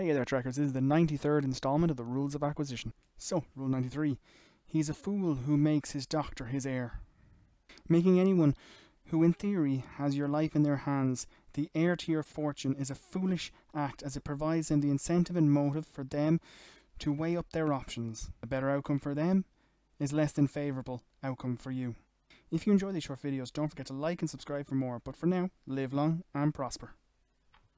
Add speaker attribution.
Speaker 1: Hey there, Trekkers. This is the 93rd installment of the Rules of Acquisition. So, Rule 93 He's a fool who makes his doctor his heir. Making anyone who, in theory, has your life in their hands the heir to your fortune is a foolish act as it provides them the incentive and motive for them to weigh up their options. A better outcome for them is less than favourable outcome for you. If you enjoy these short videos, don't forget to like and subscribe for more. But for now, live long and prosper.